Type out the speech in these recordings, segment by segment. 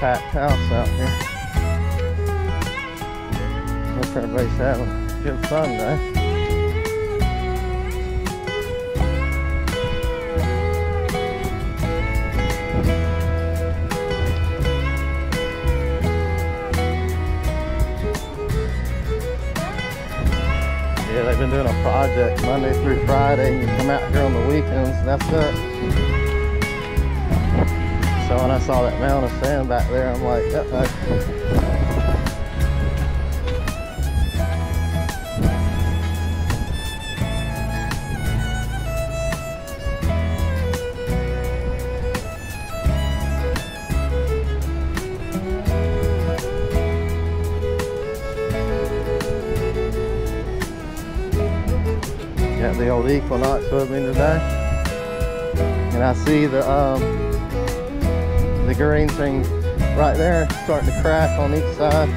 packed house out here. Hope everybody's having a good Sunday. Eh? Yeah, they've been doing a project Monday through Friday. You come out here on the weekends, that's it. So when I saw that mound of sand back there, I'm like, uh-oh. Got the old Equinox with me today. And I see the um, the green thing right there starting to crack on each side.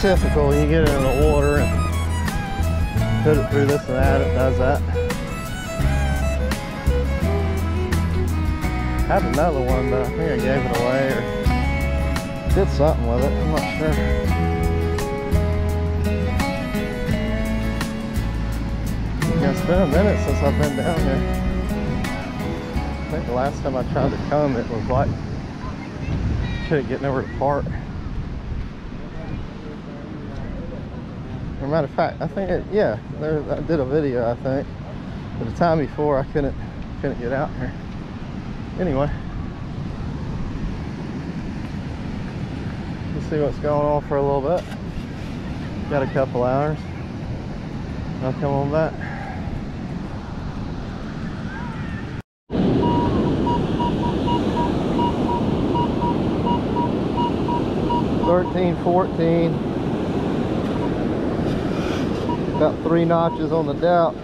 Typical, you get it in the water and put it through this and that, it does that. Had another one, but I think I gave it away or did something with it, I'm not sure. Yeah, it's been a minute since I've been down here. I think the last time I tried to come, it was like, couldn't get nowhere to park. As a matter of fact, I think it, yeah, there, I did a video, I think. But the time before, I couldn't, couldn't get out here. Anyway. Let's see what's going on for a little bit. Got a couple hours. I'll come on back. Thirteen, fourteen. Got three notches on the depth.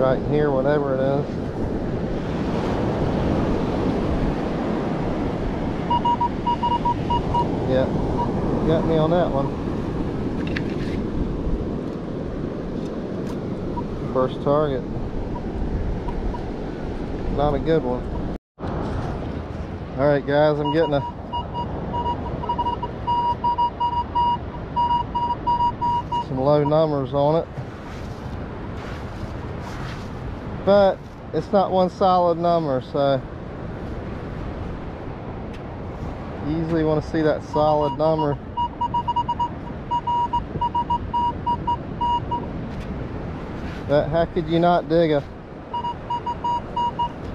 Right here, whatever it is. Yeah, got me on that one. First target. Not a good one. All right, guys, I'm getting a some low numbers on it. But it's not one solid number, so you usually want to see that solid number. But how could you not dig a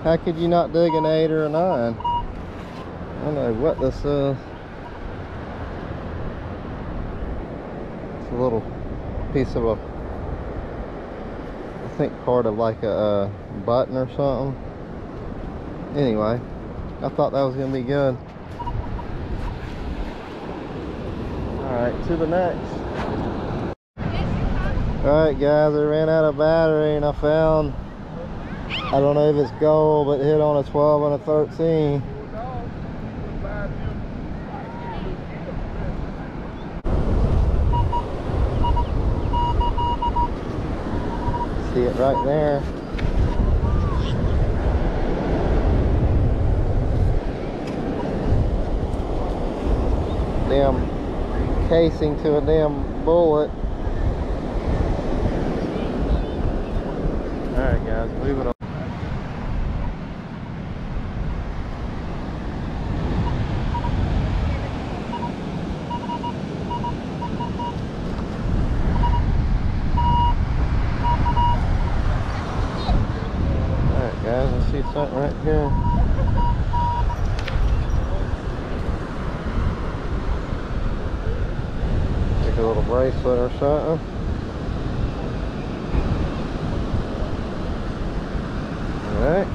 how could you not dig an eight or a nine? I don't know what this is. It's a little piece of a I think part of like a, uh button or something. Anyway, I thought that was gonna be good. Alright, to the next. Alright guys, I ran out of battery and I found, I don't know if it's gold, but hit on a 12 and a 13. See it right there. Damn casing to a damn bullet. Alright guys, moving on. Alright guys, I see something right here. A little bracelet or something. Alright.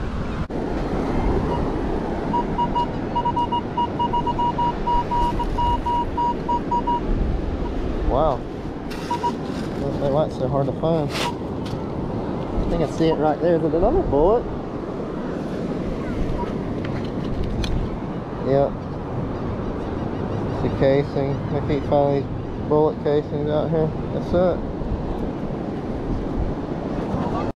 Wow. Don't so hard to find. I think I see it right there. Is it another bullet? Yep. It's a casing. They keep finding these bullet casings out here. That's it.